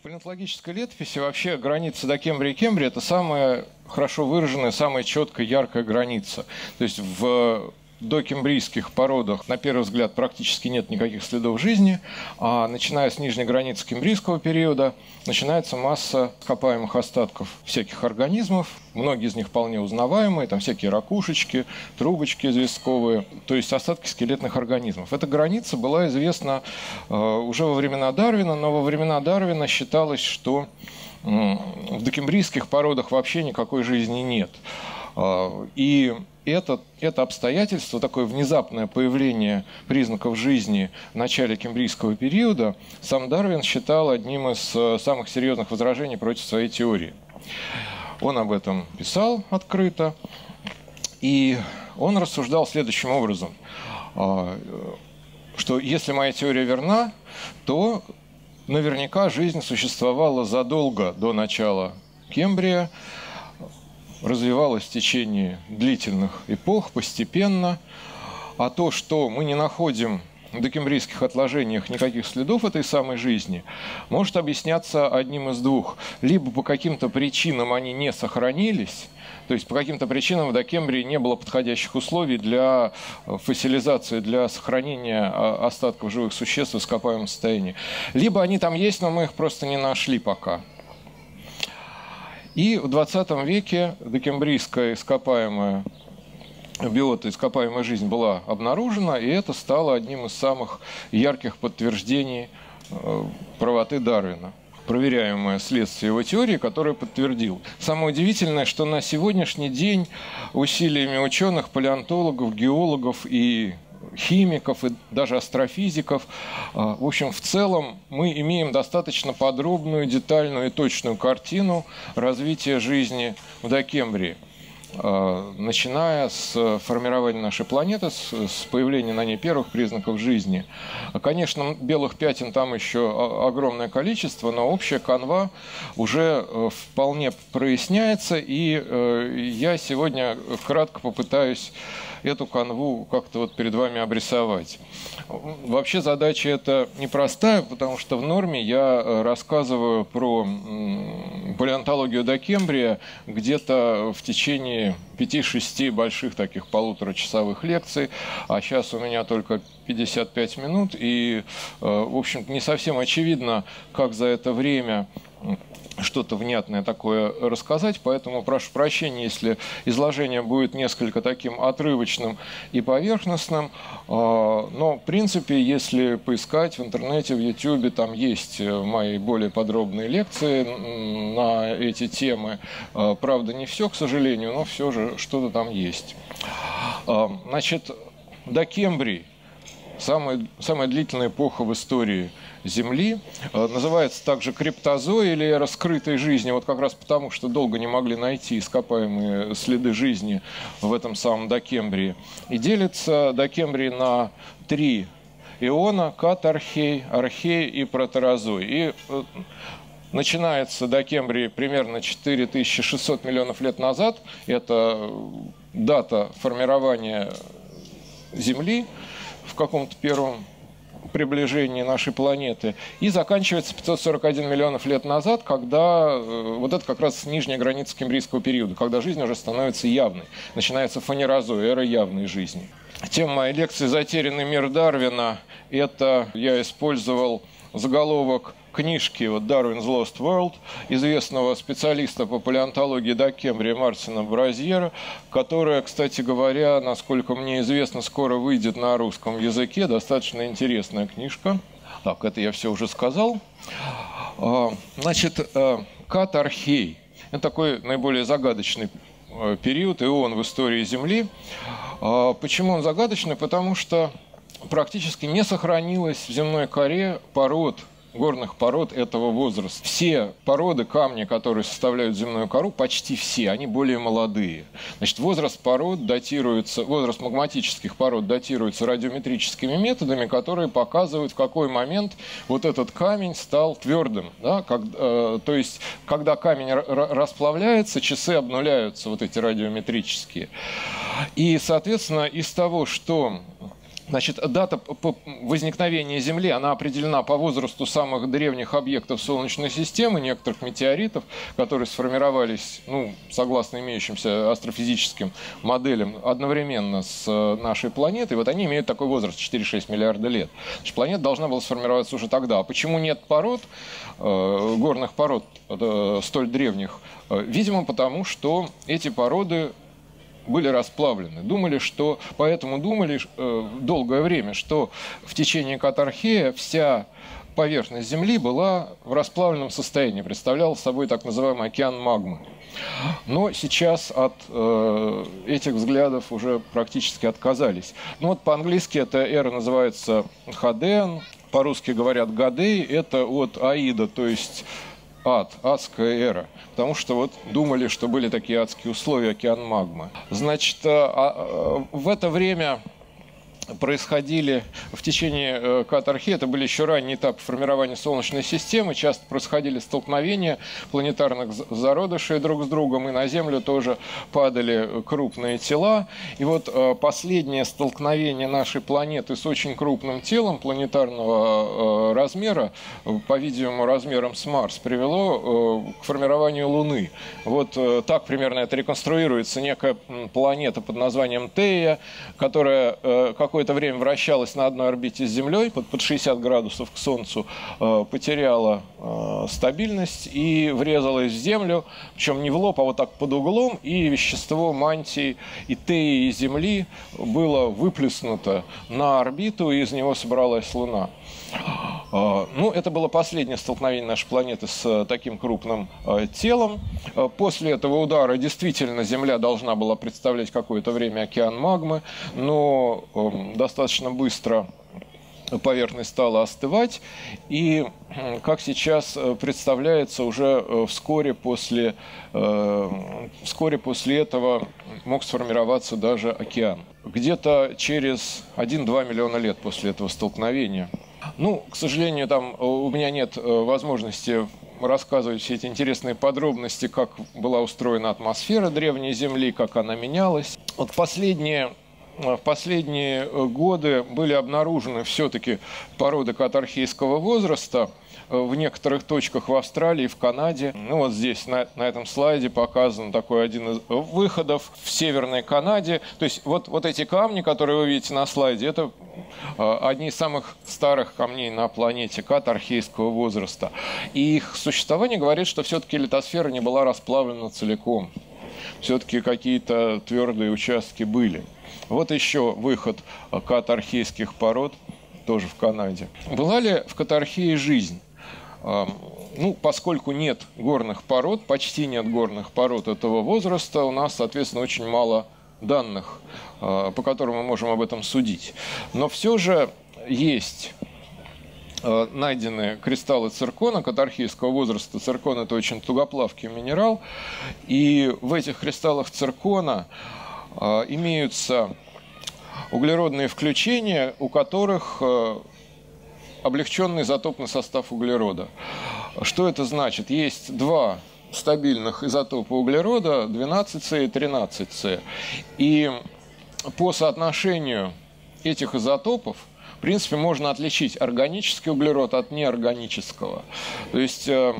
В палеонтологической летописи вообще граница до Кембрия и Кембрия – это самая хорошо выраженная, самая четкая, яркая граница. То есть в докембрийских породах, на первый взгляд, практически нет никаких следов жизни, а начиная с нижней границы кембрийского периода начинается масса копаемых остатков всяких организмов, многие из них вполне узнаваемые, там всякие ракушечки, трубочки известковые, то есть остатки скелетных организмов. Эта граница была известна э, уже во времена Дарвина, но во времена Дарвина считалось, что в докембрийских породах вообще никакой жизни нет. Э, и это, это обстоятельство, такое внезапное появление признаков жизни в начале кембрийского периода, сам Дарвин считал одним из э, самых серьезных возражений против своей теории. Он об этом писал открыто, и он рассуждал следующим образом, а, что если моя теория верна, то наверняка жизнь существовала задолго до начала Кембрия, развивалась в течение длительных эпох, постепенно. А то, что мы не находим в докембрийских отложениях никаких следов этой самой жизни, может объясняться одним из двух. Либо по каким-то причинам они не сохранились, то есть по каким-то причинам в Докембрии не было подходящих условий для фасилизации, для сохранения а, остатков живых существ в ископаемом состоянии. Либо они там есть, но мы их просто не нашли пока. И в 20 веке докембрийская ископаемая биота ископаемая жизнь была обнаружена, и это стало одним из самых ярких подтверждений э, правоты Дарвина проверяемое следствие его теории, которое подтвердил. Самое удивительное, что на сегодняшний день усилиями ученых, палеонтологов, геологов и химиков и даже астрофизиков. А, в общем, в целом мы имеем достаточно подробную, детальную и точную картину развития жизни в Докембрии а, начиная с формирования нашей планеты, с появления на ней первых признаков жизни. Конечно, белых пятен там еще огромное количество, но общая канва уже э, вполне проясняется, и э, я сегодня кратко попытаюсь эту канву как-то вот перед вами обрисовать. Вообще задача эта непростая, потому что в норме я э, рассказываю про палеонтологию до Кембрия где-то в течение 5-6 больших таких полуторачасовых лекций, а сейчас у меня только 55 минут, и, э, в общем не совсем очевидно, как за это время что-то внятное такое рассказать, поэтому прошу прощения, если изложение будет несколько таким отрывочным и поверхностным, а, но в принципе, если поискать в интернете, в YouTube, там есть э, мои более подробные лекции на эти темы. А, правда, не все, к сожалению, но все же что-то там есть. А, значит, до Кембрии, самая, самая длительная эпоха в истории – Земли. Э, называется также криптозой или раскрытой жизни, вот как раз потому, что долго не могли найти ископаемые следы жизни в этом самом Докембрии. И делится Докембрий на три иона – катархей, архей и протерозой. И э, начинается Докембрий примерно 4600 миллионов лет назад. Это дата формирования Земли в каком-то первом приближении нашей планеты, и заканчивается 541 миллионов лет назад, когда э, вот это как раз нижняя граница кембрийского периода, когда жизнь уже становится явной. Начинается фанерозой, эра явной жизни. Тема моей лекции «Затерянный мир Дарвина» – это я использовал заголовок книжки вот Darwin's Lost World известного специалиста по палеонтологии до Кембрия Мартина Бразьера, которая, кстати говоря, насколько мне известно, скоро выйдет на русском языке. Достаточно интересная книжка. Так, это я все уже сказал. А, значит, э, Кат Архей. Это такой наиболее загадочный э, период, и он в истории Земли. А, почему он загадочный? Потому что практически не сохранилось в земной коре пород горных пород этого возраста. Все породы камня, которые составляют земную кору, почти все, они более молодые. Значит, возраст пород датируется, возраст магматических пород датируется радиометрическими методами, которые показывают, в какой момент вот этот камень стал твердым. Да? Как, э, то есть, когда камень расплавляется, часы обнуляются, вот эти радиометрические. И, соответственно, из того, что Значит, дата возникновения Земли, она определена по возрасту самых древних объектов Солнечной системы, некоторых метеоритов, которые сформировались, ну, согласно имеющимся астрофизическим моделям, одновременно с э, нашей планетой. Вот они имеют такой возраст 4-6 миллиарда лет. Значит, планета должна была сформироваться уже тогда. А почему нет пород, э, горных пород э, столь древних? Видимо, потому что эти породы были расплавлены. Думали, что, поэтому думали э, долгое время, что в течение Катархея вся поверхность Земли была в расплавленном состоянии, представляла собой так называемый океан магмы. Но сейчас от э, этих взглядов уже практически отказались. Ну вот по-английски эта эра называется Хаден, по-русски говорят Гадей, это от Аида, то есть ад, адская эра. Потому что вот думали, что были такие адские условия океан магмы. Значит, а, а, в это время происходили в течение э, Катархи, это были еще ранние этапы формирования Солнечной системы, часто происходили столкновения планетарных зародышей друг с другом, и на Землю тоже падали крупные тела. И вот э, последнее столкновение нашей планеты с очень крупным телом планетарного э, размера, по-видимому, размером с Марс, привело к формированию Луны. Вот так примерно это реконструируется некая планета под названием Тея, которая какой какое-то время вращалась на одной орбите с Землей, под, под 60 градусов к Солнцу, э, потеряла э, стабильность и врезалась в Землю, причем не в лоб, а вот так под углом, и вещество мантии и Теи и Земли было выплеснуто на орбиту, и из него собралась Луна. А, ну, это было последнее столкновение нашей планеты с э, таким крупным э, телом. Э, после этого удара действительно Земля должна была представлять какое-то время океан магмы, но эм, достаточно быстро поверхность стала остывать, и, как сейчас представляется, уже вскоре после, вскоре после этого мог сформироваться даже океан. Где-то через 1-2 миллиона лет после этого столкновения – ну, к сожалению, там э, у меня нет э, возможности рассказывать все эти интересные подробности, как была устроена атмосфера древней Земли, как она менялась. Вот последние э, в последние годы были обнаружены все-таки породы катархийского возраста – в некоторых точках в Австралии, в Канаде. Ну вот здесь на, на этом слайде показан такой один из выходов в Северной Канаде. То есть вот, вот эти камни, которые вы видите на слайде, это э, одни из самых старых камней на планете катархейского возраста. И их существование говорит, что все-таки литосфера не была расплавлена целиком. Все-таки какие-то твердые участки были. Вот еще выход катархейских пород, тоже в Канаде. Была ли в Катархее жизнь? Ну, поскольку нет горных пород, почти нет горных пород этого возраста, у нас, соответственно, очень мало данных, а, по которым мы можем об этом судить. Но все же есть а, найдены кристаллы циркона, катархийского возраста. Циркон – это очень тугоплавкий минерал. И в этих кристаллах циркона а, имеются углеродные включения, у которых облегченный изотопный состав углерода. Что это значит? Есть два стабильных изотопа углерода 12С и 13С. И по соотношению этих изотопов в принципе, можно отличить органический углерод от неорганического. То есть э,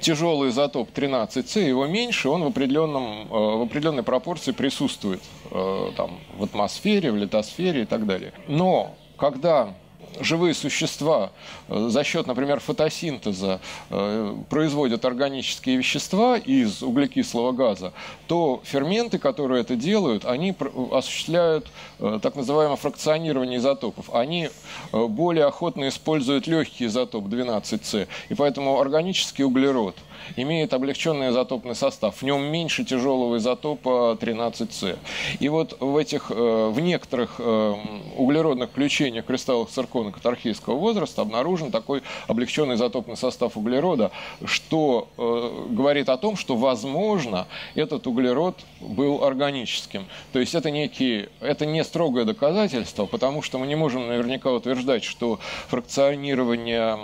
тяжелый изотоп 13С, его меньше, он в, определенном, э, в определенной пропорции присутствует э, там, в атмосфере, в литосфере и так далее. Но когда живые существа э, за счет, например, фотосинтеза э, производят органические вещества из углекислого газа, то ферменты, которые это делают, они осуществляют э, так называемое фракционирование изотопов. Они более охотно используют легкий изотоп 12С, и поэтому органический углерод – имеет облегченный изотопный состав. В нем меньше тяжелого изотопа 13С. И вот в этих, э, в некоторых э, углеродных включениях кристаллов циркона катархийского возраста обнаружен такой облегченный изотопный состав углерода, что э, говорит о том, что, возможно, этот углерод был органическим. То есть это, некие, это не строгое доказательство, потому что мы не можем наверняка утверждать, что фракционирование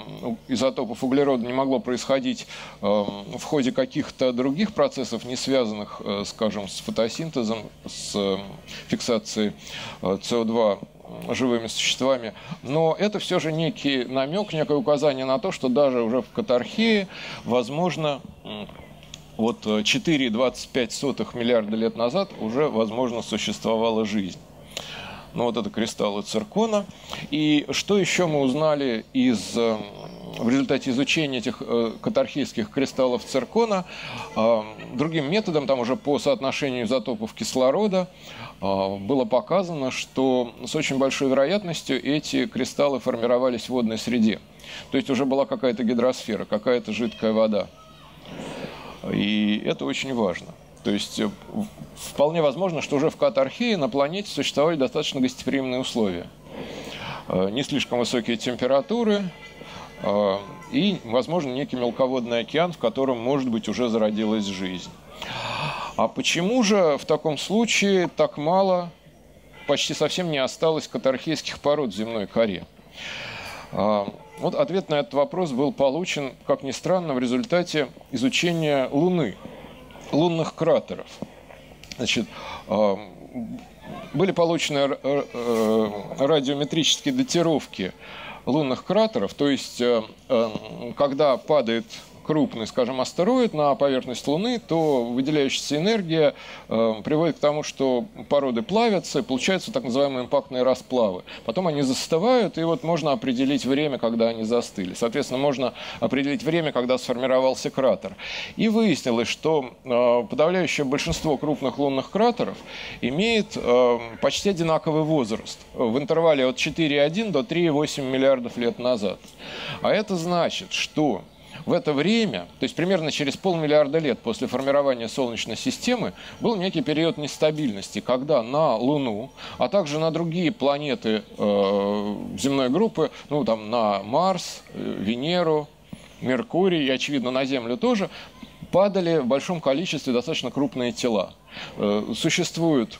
изотопов углерода не могло происходить в ходе каких-то других процессов, не связанных, э, скажем, с фотосинтезом, с э, фиксацией СО2 живыми существами, но это все же некий намек, некое указание на то, что даже уже в Катархии возможно вот 4,25 миллиарда лет назад уже, возможно, существовала жизнь. Ну, вот это кристаллы циркона. И что еще мы узнали из в результате изучения этих э, катархийских кристаллов циркона э, другим методом, там уже по соотношению изотопов кислорода, э, было показано, что с очень большой вероятностью эти кристаллы формировались в водной среде. То есть уже была какая-то гидросфера, какая-то жидкая вода. И это очень важно. То есть вполне возможно, что уже в Катархии на планете существовали достаточно гостеприимные условия. Не слишком высокие температуры, и, возможно, некий мелководный океан, в котором, может быть, уже зародилась жизнь. А почему же в таком случае так мало, почти совсем не осталось катархейских пород в земной коре? А, вот ответ на этот вопрос был получен, как ни странно, в результате изучения Луны, лунных кратеров. Значит, а, были получены э, радиометрические датировки лунных кратеров, то есть э, э, когда падает крупный, скажем, астероид на поверхность Луны, то выделяющаяся энергия э, приводит к тому, что породы плавятся, и получаются так называемые импактные расплавы. Потом они застывают, и вот можно определить время, когда они застыли. Соответственно, можно определить время, когда сформировался кратер. И выяснилось, что э, подавляющее большинство крупных лунных кратеров имеет э, почти одинаковый возраст в интервале от 4,1 до 3,8 миллиардов лет назад. А это значит, что в это время, то есть примерно через полмиллиарда лет после формирования Солнечной системы, был некий период нестабильности, когда на Луну, а также на другие планеты э, земной группы, ну там на Марс, э, Венеру, Меркурий и, очевидно, на Землю тоже, падали в большом количестве достаточно крупные тела. Э, существуют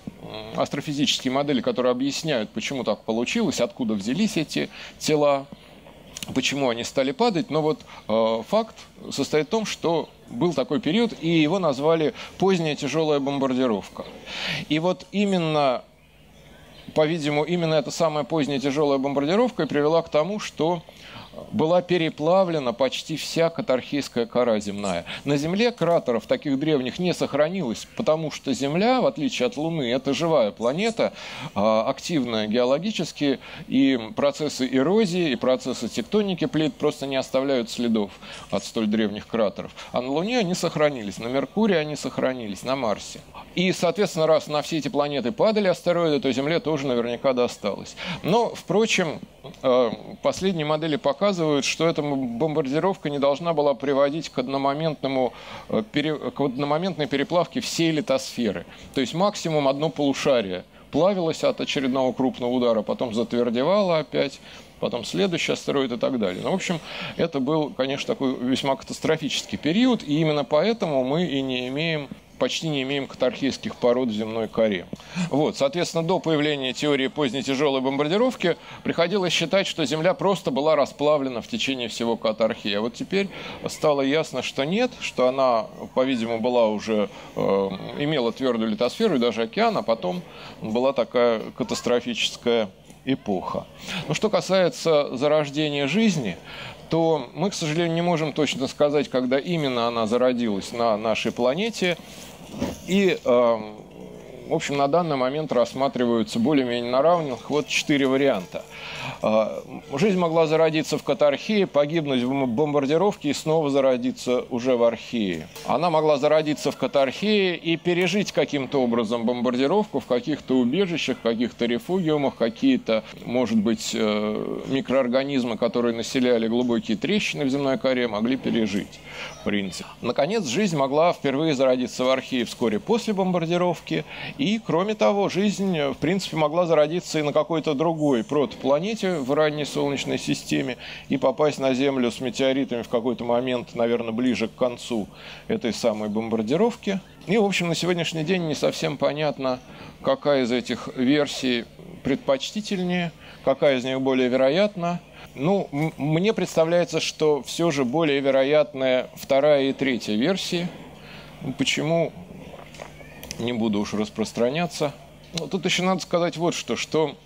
астрофизические модели, которые объясняют, почему так получилось, откуда взялись эти тела почему они стали падать, но вот э, факт состоит в том, что был такой период, и его назвали поздняя тяжелая бомбардировка. И вот именно, по-видимому, именно эта самая поздняя тяжелая бомбардировка и привела к тому, что была переплавлена почти вся катархийская кора земная. На Земле кратеров таких древних не сохранилось, потому что Земля, в отличие от Луны, это живая планета, а, активная геологически, и процессы эрозии, и процессы тектоники плит просто не оставляют следов от столь древних кратеров. А на Луне они сохранились, на Меркурии они сохранились, на Марсе. И, соответственно, раз на все эти планеты падали астероиды, то Земле тоже наверняка досталось. Но, впрочем, э, последние модели показывают, что эта бомбардировка не должна была приводить к, одномоментному, э, к одномоментной переплавке всей литосферы. То есть максимум одно полушарие плавилось от очередного крупного удара, потом затвердевало опять, потом следующий астероид и так далее. Ну, в общем, это был, конечно, такой весьма катастрофический период, и именно поэтому мы и не имеем почти не имеем катархийских пород в земной коре. Вот, соответственно, до появления теории поздней тяжелой бомбардировки приходилось считать, что Земля просто была расплавлена в течение всего катархии. А вот теперь стало ясно, что нет, что она, по-видимому, была уже, э, имела твердую литосферу и даже океан, а потом была такая катастрофическая эпоха. Но что касается зарождения жизни, то мы, к сожалению, не можем точно сказать, когда именно она зародилась на нашей планете. И, эм, в общем, на данный момент рассматриваются более-менее на равных вот четыре варианта – а, жизнь могла зародиться в Катархии, погибнуть в бомбардировке и снова зародиться уже в Архии. Она могла зародиться в Катархии и пережить каким-то образом бомбардировку в каких-то убежищах, каких-то рефугиумах, какие-то, может быть, э, микроорганизмы, которые населяли глубокие трещины в земной коре, могли пережить, в принципе. Наконец, жизнь могла впервые зародиться в Архии вскоре после бомбардировки. И, кроме того, жизнь, в принципе, могла зародиться и на какой-то другой протопланете, планете в ранней Солнечной системе и попасть на Землю с метеоритами в какой-то момент, наверное, ближе к концу этой самой бомбардировки. И, в общем, на сегодняшний день не совсем понятно, какая из этих версий предпочтительнее, какая из них более вероятна. Ну, мне представляется, что все же более вероятная вторая и третья версии. Почему? Не буду уж распространяться. Но тут еще надо сказать вот что, что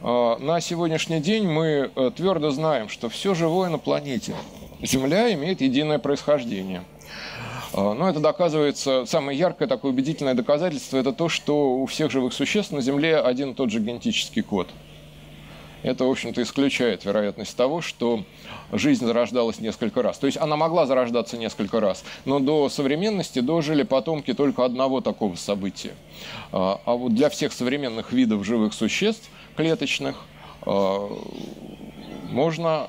а, на сегодняшний день мы э, твердо знаем, что все живое на планете Земля имеет единое происхождение. А, но это доказывается, самое яркое такое убедительное доказательство, это то, что у всех живых существ на Земле один и тот же генетический код. Это, в общем-то, исключает вероятность того, что жизнь зарождалась несколько раз. То есть она могла зарождаться несколько раз, но до современности дожили потомки только одного такого события. А, а вот для всех современных видов живых существ – клеточных, э, можно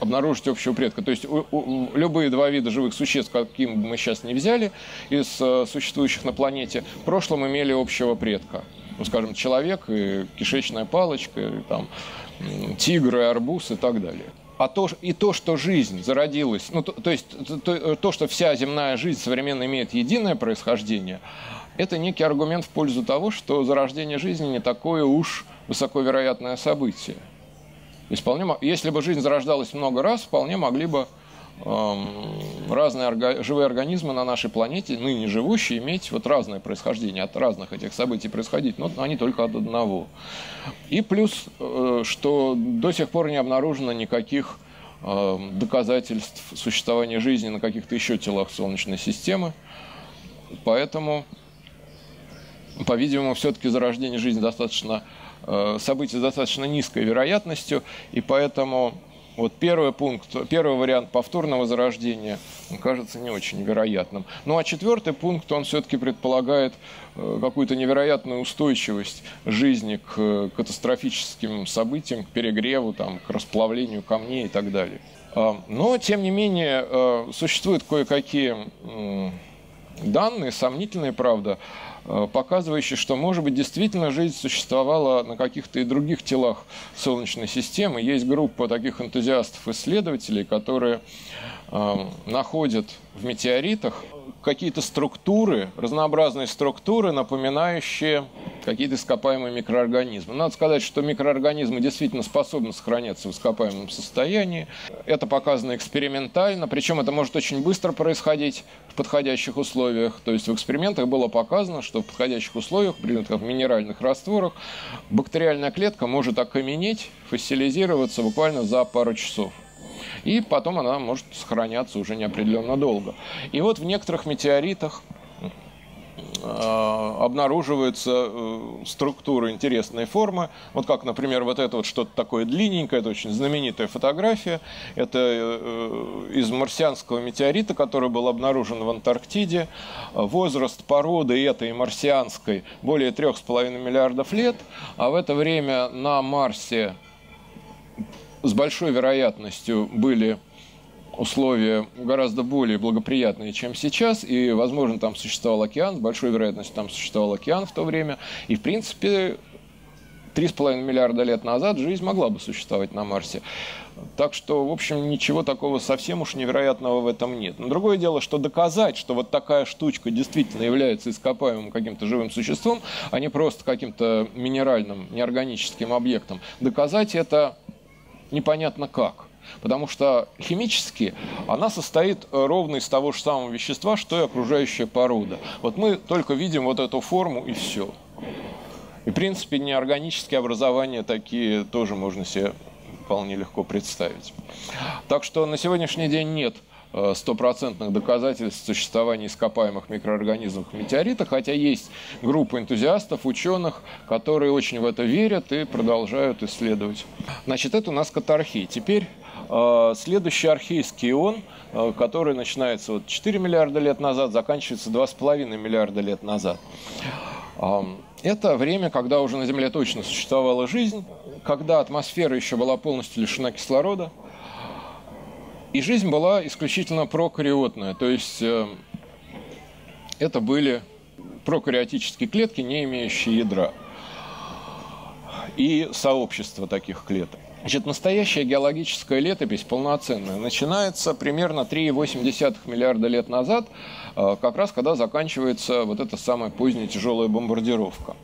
обнаружить общего предка. То есть у, у, любые два вида живых существ, каким мы сейчас не взяли, из э, существующих на планете, в прошлом имели общего предка. Ну, скажем, человек и кишечная палочка, и, там, тигр и арбуз и так далее. А то, и то, что жизнь зародилась, ну, то, то есть то, то, что вся земная жизнь современно имеет единое происхождение – это некий аргумент в пользу того, что зарождение жизни не такое уж высоковероятное событие. Вполне, если бы жизнь зарождалась много раз, вполне могли бы разные орга, живые организмы на нашей планете, ныне живущие, иметь вот разное происхождение, от разных этих событий происходить, но они только от одного. И плюс, э, что до сих пор не обнаружено никаких доказательств существования жизни на каких-то еще телах Солнечной системы. Поэтому по-видимому, все-таки зарождение жизни достаточно, э, событие с достаточно низкой вероятностью, и поэтому вот первый пункт, первый вариант повторного зарождения кажется не очень вероятным. Ну а четвертый пункт, он все-таки предполагает э, какую-то невероятную устойчивость жизни к э, катастрофическим событиям, к перегреву, там, к расплавлению камней и так далее. А, но, тем не менее, существуют кое-какие данные, сомнительные, правда, Э, показывающий, что, может быть, действительно жизнь существовала на каких-то и других телах Солнечной системы. Есть группа таких энтузиастов-исследователей, которые э, находят в метеоритах какие-то структуры, разнообразные структуры, напоминающие какие-то ископаемые микроорганизмы. Надо сказать, что микроорганизмы действительно способны сохраняться в ископаемом состоянии. Это показано экспериментально, причем это может очень быстро происходить в подходящих условиях. То есть в экспериментах было показано, что в подходящих условиях, при в минеральных растворах, бактериальная клетка может окаменеть, фоссилизироваться буквально за пару часов и потом она может сохраняться уже неопределенно долго. И вот в некоторых метеоритах э, обнаруживаются э, структуры интересные формы. Вот как, например, вот это вот что-то такое длинненькое, это очень знаменитая фотография. Это э, из марсианского метеорита, который был обнаружен в Антарктиде. Возраст породы этой марсианской более 3,5 миллиардов лет, а в это время на Марсе с большой вероятностью были условия гораздо более благоприятные, чем сейчас, и, возможно, там существовал океан, с большой вероятностью там существовал океан в то время, и, в принципе, 3,5 миллиарда лет назад жизнь могла бы существовать на Марсе. Так что, в общем, ничего такого совсем уж невероятного в этом нет. Но другое дело, что доказать, что вот такая штучка действительно является ископаемым каким-то живым существом, а не просто каким-то минеральным, неорганическим объектом, доказать это непонятно как. Потому что химически она состоит ровно из того же самого вещества, что и окружающая порода. Вот мы только видим вот эту форму и все. И, в принципе, неорганические образования такие тоже можно себе вполне легко представить. Так что на сегодняшний день нет – стопроцентных доказательств существования ископаемых микроорганизмов в метеоритах, хотя есть группа энтузиастов, ученых, которые очень в это верят и продолжают исследовать. Значит, это у нас катархий. Теперь э, следующий архейский ион, э, который начинается вот 4 миллиарда лет назад, заканчивается 2,5 миллиарда лет назад. Это время, когда уже на Земле точно существовала жизнь, когда атмосфера еще была полностью лишена кислорода – и жизнь была исключительно прокариотная, то есть э, это были прокариотические клетки, не имеющие ядра, и сообщество таких клеток. Значит, настоящая геологическая летопись полноценная начинается примерно 3,8 миллиарда лет назад, э, как раз когда заканчивается вот эта самая поздняя тяжелая бомбардировка.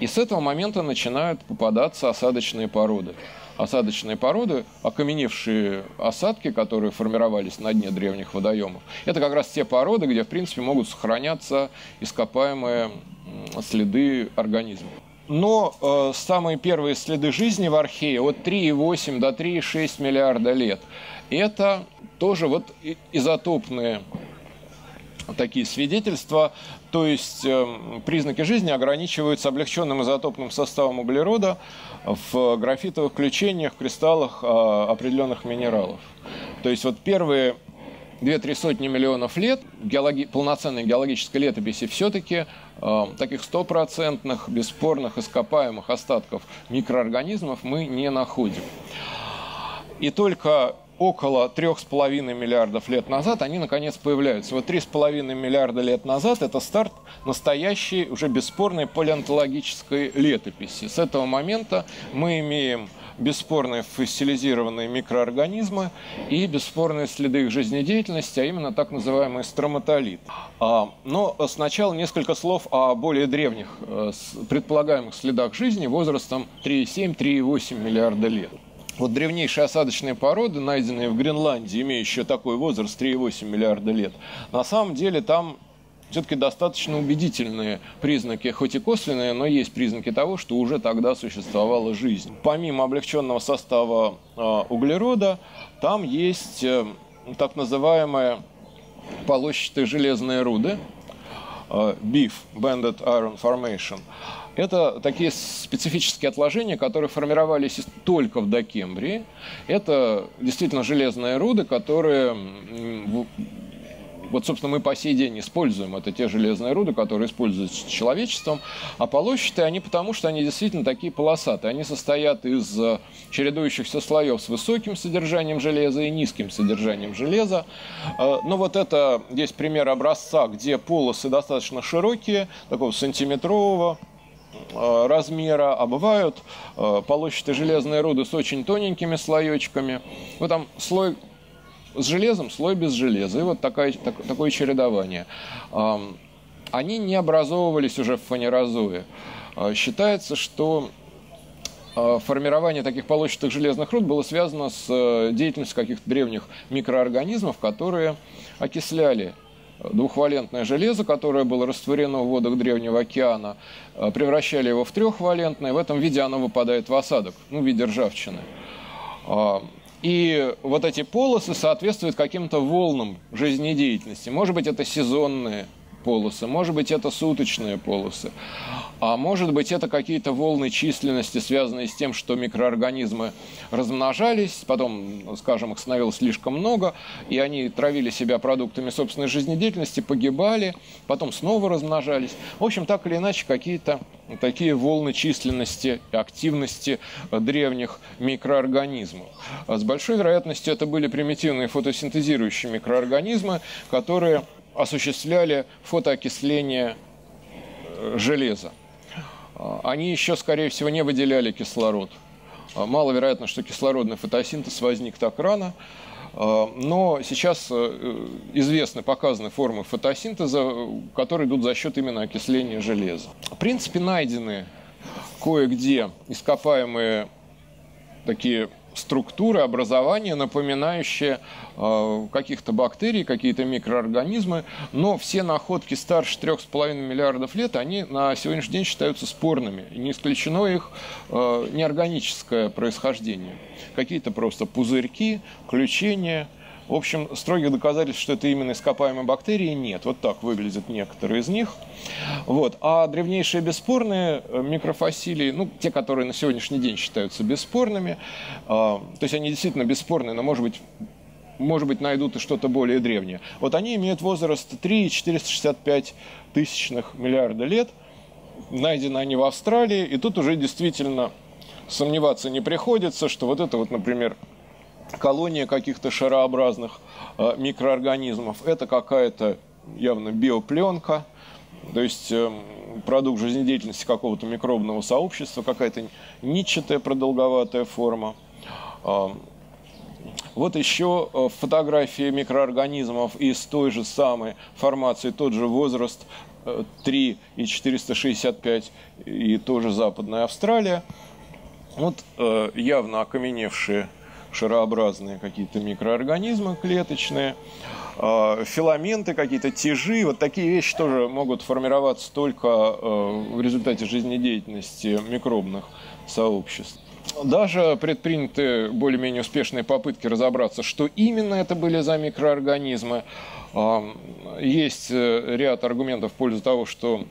И с этого момента начинают попадаться осадочные породы осадочные породы, окаменевшие осадки, которые формировались на дне древних водоемов. Это как раз те породы, где, в принципе, могут сохраняться ископаемые следы организмов. Но э, самые первые следы жизни в архее от 3,8 до 3,6 миллиарда лет. Это тоже вот изотопные такие свидетельства, то есть э, признаки жизни ограничиваются облегченным изотопным составом углерода в графитовых включениях, кристаллах э, определенных минералов. То есть вот первые две-три сотни миллионов лет геологи... полноценной геологической летописи все-таки э, таких стопроцентных, бесспорных ископаемых остатков микроорганизмов мы не находим. И только около 3,5 миллиардов лет назад они наконец появляются. Вот 3,5 миллиарда лет назад это старт настоящей, уже бесспорной палеонтологической летописи. С этого момента мы имеем бесспорные фоссилизированные микроорганизмы и бесспорные следы их жизнедеятельности, а именно так называемый строматолит. А, но сначала несколько слов о более древних э, предполагаемых следах жизни возрастом 3,7-3,8 миллиарда лет. Вот древнейшие осадочные породы, найденные в Гренландии, имеющие такой возраст 3,8 миллиарда лет, на самом деле там все-таки достаточно убедительные признаки, хоть и косвенные, но есть признаки того, что уже тогда существовала жизнь. Помимо облегченного состава э, углерода, там есть э, так называемые полощатые железные руды, э, BIF, Banded Iron Formation. Это такие специфические отложения, которые формировались только в Докембрии. Это действительно железные руды, которые вот, собственно, мы по сей день используем. Это те железные руды, которые используются человечеством. А полощатые они потому, что они действительно такие полосатые. Они состоят из э, чередующихся слоев с высоким содержанием железа и низким содержанием железа. Э, но вот это здесь пример образца, где полосы достаточно широкие, такого сантиметрового э, размера, а бывают полощатые железные руды с очень тоненькими слоечками. Вот там слой с железом, слой без железа. И вот такое, так, такое чередование. Они не образовывались уже в фанерозое. А, считается, что а, формирование таких полощатых железных руд было связано с э, деятельностью каких-то древних микроорганизмов, которые окисляли двухвалентное железо, которое было растворено в водах Древнего океана, э, превращали его в трехвалентное, в этом виде оно выпадает в осадок, ну, в виде ржавчины. И вот эти полосы соответствуют каким-то волнам жизнедеятельности. Может быть, это сезонные полосы, может быть, это суточные полосы, а может быть, это какие-то волны численности, связанные с тем, что микроорганизмы размножались, потом, скажем, их становилось слишком много, и они травили себя продуктами собственной жизнедеятельности, погибали, потом снова размножались. В общем, так или иначе, какие-то такие волны численности активности древних микроорганизмов. С большой вероятностью это были примитивные фотосинтезирующие микроорганизмы, которые осуществляли фотоокисление э, железа. А, они еще, скорее всего, не выделяли кислород. А, маловероятно, что кислородный фотосинтез возник так рано, а, но сейчас э, известны, показаны формы фотосинтеза, которые идут за счет именно окисления железа. В принципе, найдены кое-где ископаемые такие структуры, образования, напоминающие э, каких-то бактерий, какие-то микроорганизмы, но все находки старше 3,5 миллиардов лет, они на сегодняшний день считаются спорными. не исключено их э, неорганическое происхождение. Какие-то просто пузырьки, включения – в общем, строгих доказательств, что это именно ископаемые бактерии, нет. Вот так выглядят некоторые из них. Вот. А древнейшие бесспорные э, микрофасилии, ну, те, которые на сегодняшний день считаются бесспорными, э, то есть они действительно бесспорные, но, может быть, может быть, найдут и что-то более древнее. Вот они имеют возраст 3,465 тысячных миллиарда лет. Найдены они в Австралии, и тут уже действительно сомневаться не приходится, что вот это вот, например, колония каких-то шарообразных э, микроорганизмов. Это какая-то явно биопленка, то есть э, продукт жизнедеятельности какого-то микробного сообщества, какая-то нитчатая продолговатая форма. Э, вот еще э, фотографии микроорганизмов из той же самой формации, тот же возраст 3 э, и 465 и тоже Западная Австралия. Вот явно окаменевшие шарообразные какие-то микроорганизмы клеточные. э, филаменты, какие-то тяжи. Вот такие вещи тоже могут формироваться только э, в результате жизнедеятельности микробных сообществ. Даже предприняты более-менее успешные попытки разобраться, что именно это были за микроорганизмы. Есть ряд аргументов в пользу того, что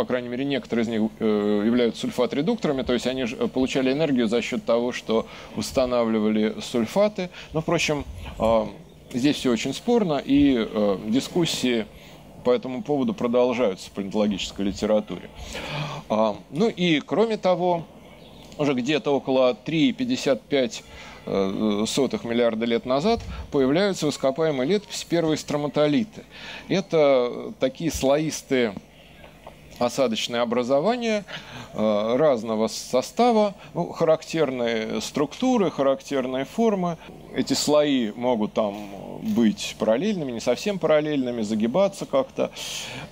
по крайней мере, некоторые из них э, являются сульфат-редукторами, то есть они получали энергию за счет того, что устанавливали сульфаты. Но, впрочем, а, здесь все очень спорно, и э, дискуссии по этому поводу продолжаются в палеонтологической литературе. А, ну и, кроме того, уже где-то около 3,55 э, сотых миллиарда лет назад появляются в летописи первые строматолиты. Это такие слоистые осадочные образования э, разного состава, ну, характерные структуры, характерные формы. Эти слои могут там быть параллельными, не совсем параллельными, загибаться как-то.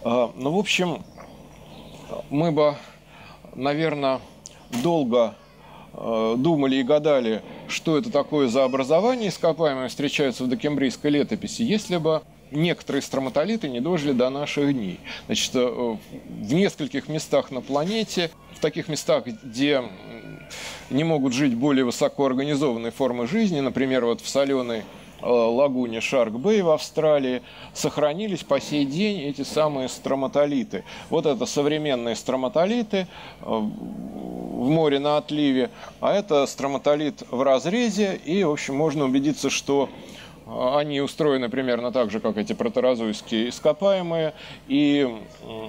Э, ну, в общем, мы бы, наверное, долго э, думали и гадали, что это такое за образование ископаемое встречаются в докембрийской летописи, если бы некоторые строматолиты не дожили до наших дней. Значит, э, в нескольких местах на планете, в таких местах, где не могут жить более высокоорганизованные формы жизни, например, вот в соленой э, лагуне Шарк-Бэй в Австралии, сохранились по сей день эти самые строматолиты. Вот это современные строматолиты э, в море на отливе, а это строматолит в разрезе, и, в общем, можно убедиться, что они устроены примерно так же, как эти протерозойские ископаемые. И,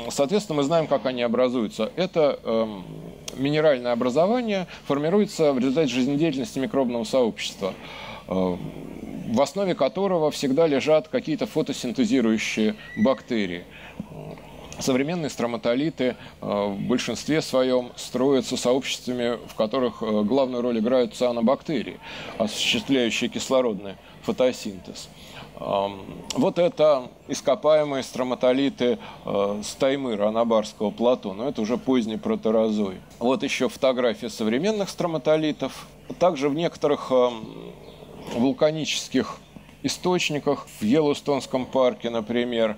соответственно, мы знаем, как они образуются. Это э, минеральное образование формируется в результате жизнедеятельности микробного сообщества, э, в основе которого всегда лежат какие-то фотосинтезирующие бактерии. Современные строматолиты э, в большинстве своем строятся сообществами, в которых э, главную роль играют цианобактерии, осуществляющие кислородные фотосинтез. Вот это ископаемые строматолиты э, с Таймыра, Анабарского плато, но это уже поздний протерозой. Вот еще фотография современных строматолитов. Также в некоторых вулканических источниках, в Йеллоустонском парке, например,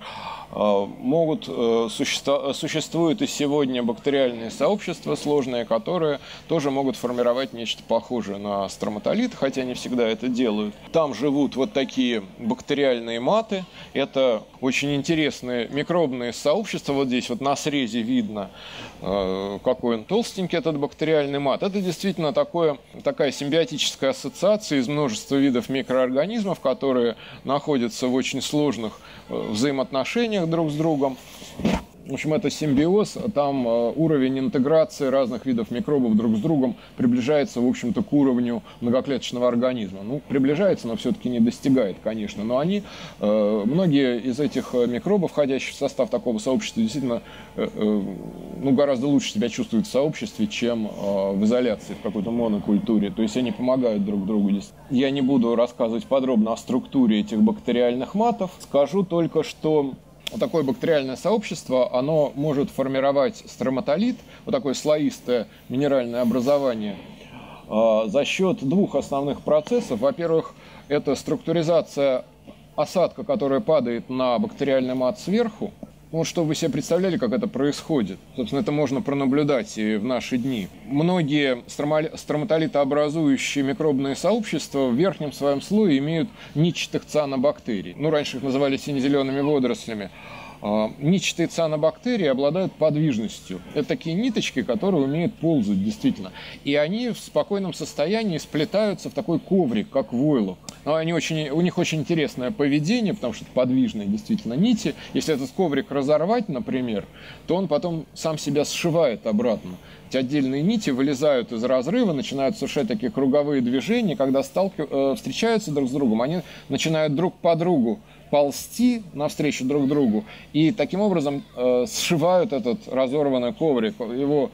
могут э, существуют и сегодня бактериальные сообщества сложные, которые тоже могут формировать нечто похожее на строматолит, хотя не всегда это делают. Там живут вот такие бактериальные маты. Это очень интересные микробные сообщества. Вот здесь вот на срезе видно, э, какой он толстенький, этот бактериальный мат. Это действительно такое, такая симбиотическая ассоциация из множества видов микроорганизмов, которые находятся в очень сложных э, взаимоотношениях отношениях друг с другом. В общем, это симбиоз, там э, уровень интеграции разных видов микробов друг с другом приближается, в общем-то, к уровню многоклеточного организма. Ну, приближается, но все-таки не достигает, конечно. Но они, э, многие из этих э, микробов, входящих в состав такого сообщества, действительно ну, гораздо лучше себя чувствуют в сообществе, чем в изоляции, в какой-то монокультуре. То есть они помогают друг другу. Я не буду рассказывать подробно о структуре этих бактериальных матов. Скажу только, что вот такое бактериальное сообщество, оно может формировать строматолит, вот такое слоистое минеральное образование, а, за счет двух основных процессов. Во-первых, это структуризация осадка, которая падает на бактериальный мат сверху, ну, чтобы вы себе представляли, как это происходит. Собственно, это можно пронаблюдать и в наши дни. Многие строматолитообразующие микробные сообщества в верхнем своем слое имеют ничатых цианобактерий. Ну, раньше их называли сине-зелеными водорослями. А, ничатые цианобактерии обладают подвижностью. Это такие ниточки, которые умеют ползать действительно. И они в спокойном состоянии сплетаются в такой коврик, как войлок. Но они очень, у них очень интересное поведение, потому что это подвижные действительно нити. Если этот коврик разорвать, например, то он потом сам себя сшивает обратно. Отдельные нити вылезают из разрыва, начинают совершать такие круговые движения, когда сталкив... Э, встречаются друг с другом, они начинают друг по другу ползти навстречу друг другу и таким образом э, сшивают этот разорванный коврик, его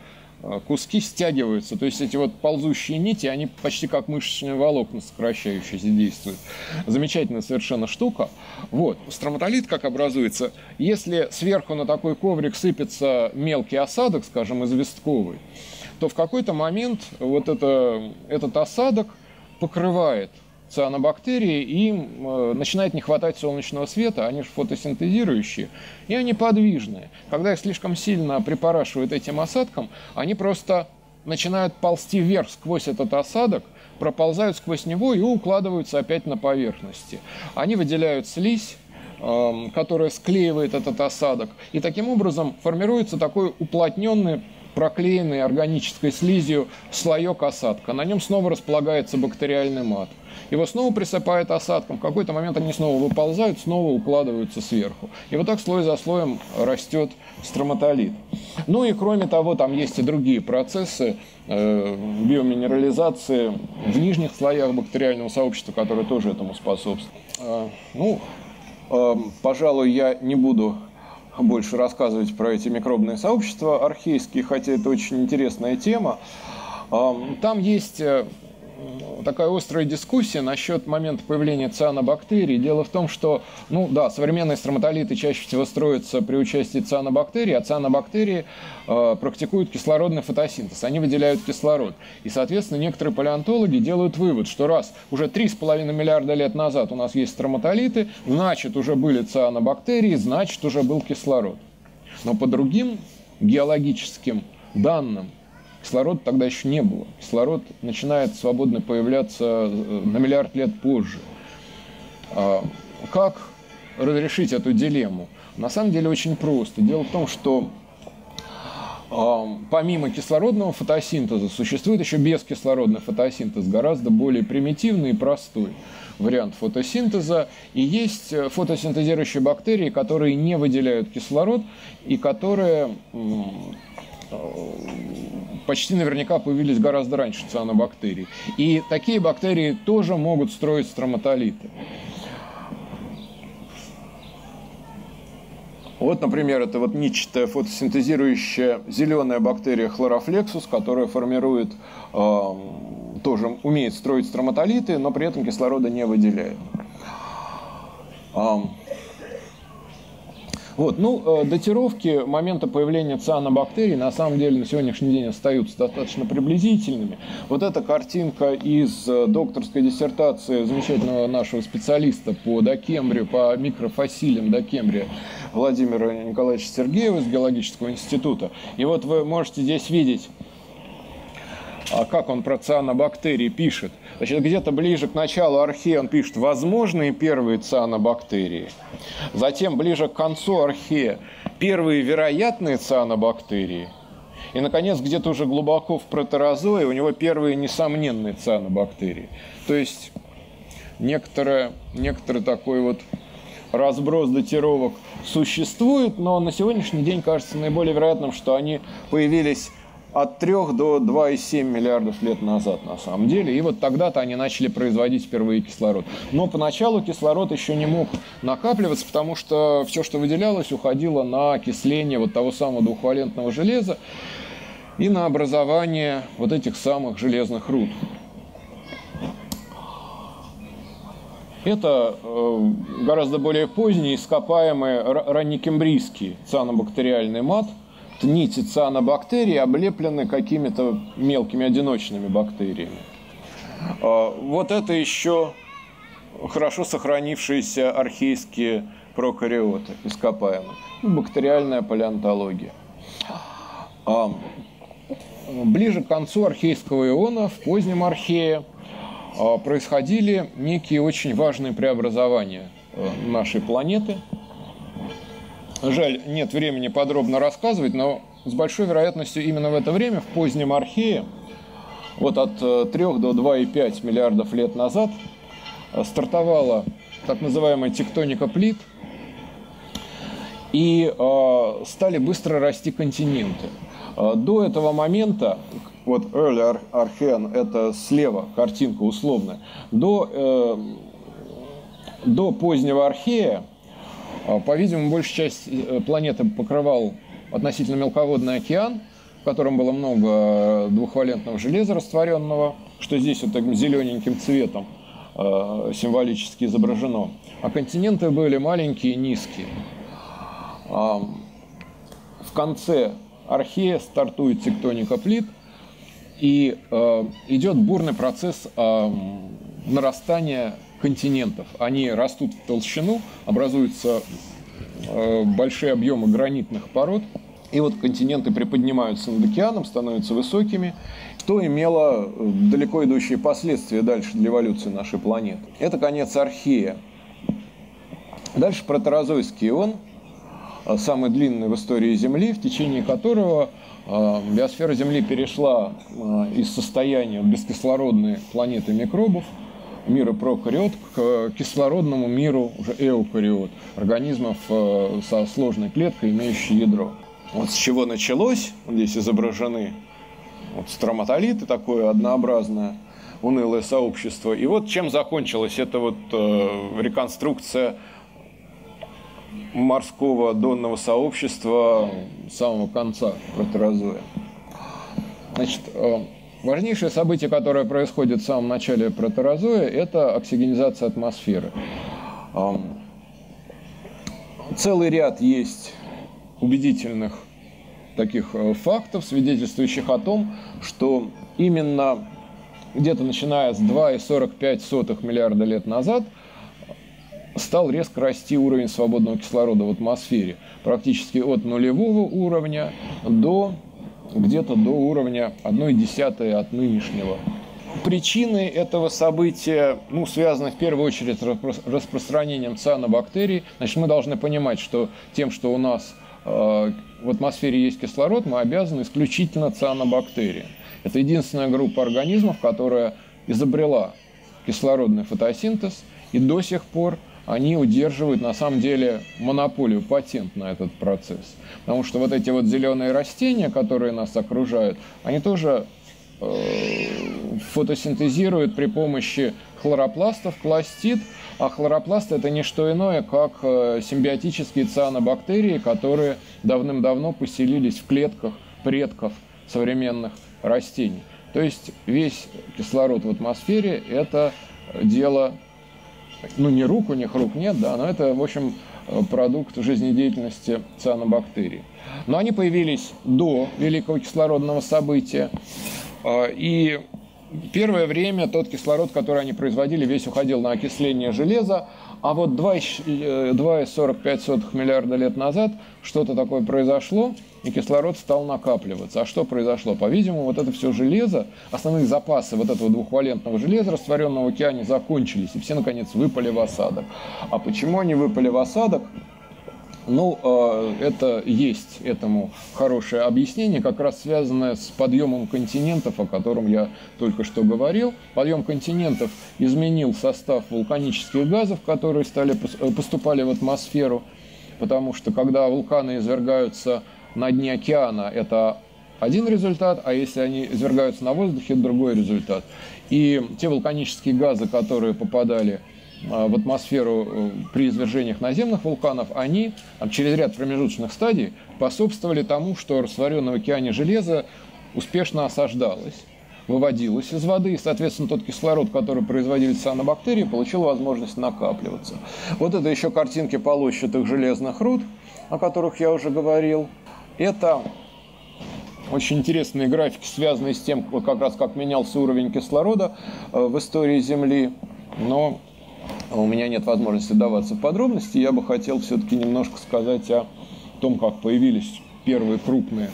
куски стягиваются. То есть эти вот ползущие нити, они почти как мышечные волокна сокращающиеся действуют. Замечательная совершенно штука. Вот. Строматолит как образуется? Если сверху на такой коврик сыпется мелкий осадок, скажем, известковый, то в какой-то момент вот это, этот осадок покрывает цианобактерии, им э, начинает не хватать солнечного света, они же фотосинтезирующие, и они подвижные. Когда их слишком сильно припорашивают этим осадком, они просто начинают ползти вверх сквозь этот осадок, проползают сквозь него и укладываются опять на поверхности. Они выделяют слизь, эм, которая склеивает этот осадок. И таким образом формируется такой уплотненный проклеенный органической слизью слоек осадка. На нем снова располагается бактериальный мат. Его снова присыпает осадком. В какой-то момент они снова выползают, снова укладываются сверху. И вот так слой за слоем растет строматолит. Ну и кроме того, там есть и другие процессы э, биоминерализации в нижних слоях бактериального сообщества, которые тоже этому способствуют. Э, ну, э, пожалуй, я не буду больше рассказывать про эти микробные сообщества архейские, хотя это очень интересная тема. Там есть э, такая острая дискуссия насчет момента появления цианобактерий. Дело в том, что, ну да, современные строматолиты чаще всего строятся при участии цианобактерий, а цианобактерии э, практикуют кислородный фотосинтез. Они выделяют кислород. И, соответственно, некоторые палеонтологи делают вывод, что раз уже 3,5 миллиарда лет назад у нас есть строматолиты, значит, уже были цианобактерии, значит, уже был кислород. Но по другим геологическим данным Кислорода тогда еще не было. Кислород начинает свободно появляться э, на миллиард лет позже. А как разрешить эту дилемму? На самом деле очень просто. Дело в том, что а, помимо кислородного фотосинтеза существует еще бескислородный фотосинтез, гораздо более примитивный и простой вариант фотосинтеза. И есть э, фотосинтезирующие бактерии, которые не выделяют кислород и которые почти наверняка появились гораздо раньше цианобактерий. И такие бактерии тоже могут строить строматолиты. Вот, например, это вот ничтая фотосинтезирующая зеленая бактерия хлорофлексус, которая формирует, э, тоже умеет строить строматолиты, но при этом кислорода не выделяет. Вот, ну, э, датировки момента появления цианобактерий на самом деле на сегодняшний день остаются достаточно приблизительными. Вот эта картинка из э, докторской диссертации замечательного нашего специалиста по докембрию, по микрофасилиям докембрия Владимира Николаевича Сергеева из Геологического института. И вот вы можете здесь видеть а как он про цианобактерии пишет. Значит, где-то ближе к началу архея он пишет «возможные первые цианобактерии». Затем ближе к концу архея «первые вероятные цианобактерии». И, наконец, где-то уже глубоко в протерозое у него первые несомненные цианобактерии. То есть некоторое, некоторый такой вот разброс датировок существует, но на сегодняшний день кажется наиболее вероятным, что они появились от 3 до 2,7 миллиардов лет назад на самом деле. И вот тогда-то они начали производить впервые кислород. Но поначалу кислород еще не мог накапливаться, потому что все, что выделялось, уходило на окисление вот того самого двухвалентного железа и на образование вот этих самых железных руд. Это э, гораздо более поздний ископаемый раннекембрийский цианобактериальный мат – нити цианобактерий облеплены какими-то мелкими одиночными бактериями. А, вот это еще хорошо сохранившиеся архейские прокариоты, ископаемые. Ну, бактериальная палеонтология. А, ближе к концу архейского иона, в позднем архее, а, происходили некие очень важные преобразования э, нашей планеты – Жаль, нет времени подробно рассказывать, но с большой вероятностью именно в это время, в позднем архее, вот от 3 э, до 2,5 миллиардов лет назад, э, стартовала так называемая тектоника плит, и э, стали быстро расти континенты. До этого момента, вот early Archean, это слева картинка условная, до, до позднего Архея по-видимому, большая часть э, планеты покрывал относительно мелководный океан, в котором было много э, двухвалентного железа растворенного, что здесь вот таким зелененьким цветом э, символически изображено. А континенты были маленькие и низкие. А, в конце Архея стартует тектоника плит, и идет бурный процесс нарастания континентов. Они растут в толщину, образуются э, большие объемы гранитных пород, и вот континенты приподнимаются над океаном, становятся высокими, что имело э, далеко идущие последствия дальше для эволюции нашей планеты. Это конец Архея. Дальше протерозойский он, э, самый длинный в истории Земли, в течение которого биосфера Земли перешла из состояния бескислородной планеты микробов – мира прокариот к кислородному миру уже эукариот, организмов э, со сложной клеткой, имеющей ядро. Вот с чего началось, здесь изображены вот строматолиты, такое однообразное, унылое сообщество. И вот чем закончилась эта вот э, реконструкция морского донного сообщества самого конца протерозоя. Значит, э, Важнейшее событие, которое происходит в самом начале протерозоя, это оксигенизация атмосферы. Целый ряд есть убедительных таких э, фактов, свидетельствующих о том, что именно где-то начиная с 2,45 миллиарда лет назад стал резко расти уровень свободного кислорода в атмосфере, практически от нулевого уровня до где-то до уровня 1 десятой от нынешнего. Причины этого события ну, связаны в первую очередь с распространением цианобактерий. Значит, мы должны понимать, что тем, что у нас э, в атмосфере есть кислород, мы обязаны исключительно цианобактериям. Это единственная группа организмов, которая изобрела кислородный фотосинтез и до сих пор они удерживают на самом деле монополию, патент на этот процесс. Потому что вот эти вот зеленые растения, которые нас окружают, они тоже э, фотосинтезируют при помощи хлоропластов кластид, а хлоропласт это не что иное, как э, симбиотические цианобактерии, которые давным-давно поселились в клетках предков современных растений. То есть весь кислород в атмосфере – это дело ну не рук, у них рук нет, да, но это, в общем, продукт жизнедеятельности цианобактерий. Но они появились до великого кислородного события, а, и первое время тот кислород, который они производили, весь уходил на окисление железа, а вот 2,45 э, миллиарда лет назад что-то такое произошло, и кислород стал накапливаться. А что произошло? По-видимому, вот это все железо, основные запасы вот этого двухвалентного железа, растворенного в океане, закончились, и все, наконец, выпали в осадок. А почему они выпали в осадок? Ну, э, это есть этому хорошее объяснение, как раз связанное с подъемом континентов, о котором я только что говорил. Подъем континентов изменил состав вулканических газов, которые стали, э, поступали в атмосферу, потому что когда вулканы извергаются на дне океана, это один результат, а если они извергаются на воздухе, это другой результат. И те вулканические газы, которые попадали а, в атмосферу э, при извержениях наземных вулканов, они через ряд промежуточных стадий способствовали тому, что растворенное в океане железо успешно осаждалось, выводилось из воды, и, соответственно, тот кислород, который производили цианобактерии, получил возможность накапливаться. Вот это еще картинки полощатых железных руд, о которых я уже говорил. Это очень интересные графики, связанные с тем, как раз как менялся уровень кислорода э, в истории Земли. Но у меня нет возможности даваться в подробности. Я бы хотел все-таки немножко сказать о том, как появились первые крупные,